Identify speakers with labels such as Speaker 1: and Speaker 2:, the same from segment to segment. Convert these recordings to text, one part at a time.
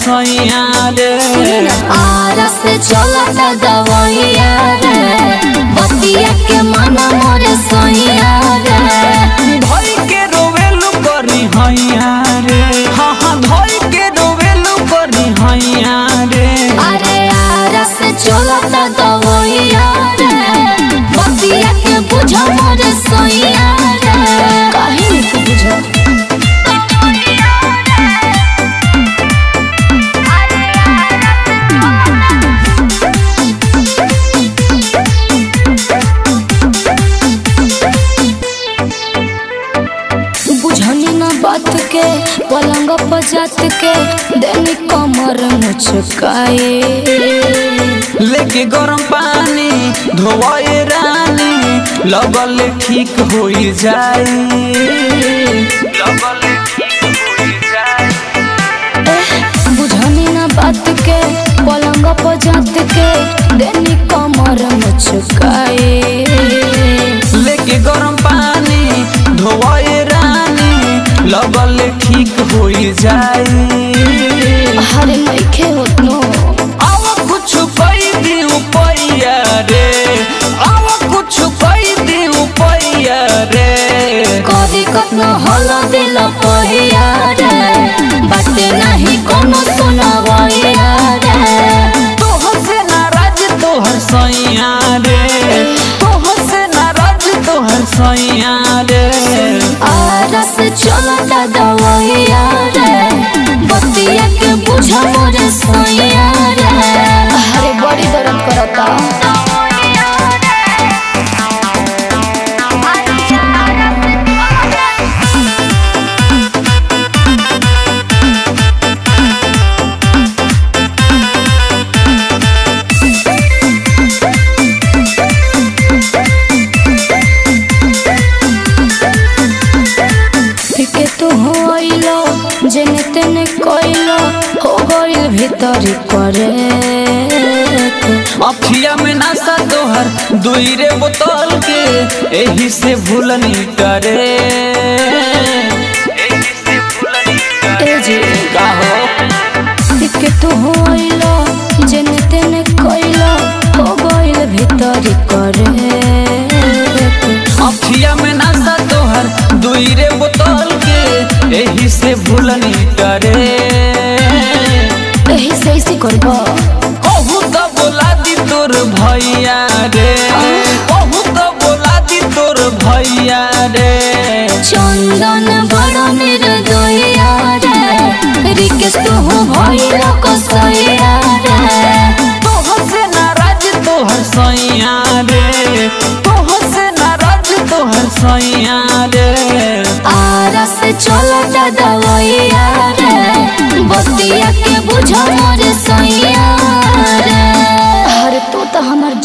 Speaker 1: सोया रे आरस चलत के मन जात के देनी कमर मुचकाए।
Speaker 2: लेके गरम पानी धोवाए रानी लगल ठीक हो जाई
Speaker 1: बुझनी ना बात के पलंग पर जात के देनी कमर मुचकाए।
Speaker 2: लगल ठीक हो जाई।
Speaker 1: हरे नइखे होतनो
Speaker 2: आव कुछ कई दी उपैया रे। आव कुछ कई दी उपैया रे।
Speaker 1: कदी कतनो हल दिल पहिया रे। बाटे नहीं कोनो सुनवैया आरस चलता दवैया रे बतिया के बुझा मोरे सोइया करे
Speaker 2: अखिया में नासा तोहर दुई रे बोतल के एही से भूलनी करे। एही से भूलनी करे
Speaker 1: ए जी।
Speaker 2: का हो
Speaker 1: तू होइलो जेने तेने कोइलो हो गइल भीतर करे।
Speaker 2: अखिया में नासा तोहर दुई रे बोतल के एही से भूलनी करे।
Speaker 1: एही से ऐसे करबो
Speaker 2: कहू तो बोला दी तोर भैया रे कहू तो बोला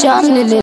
Speaker 1: बुझ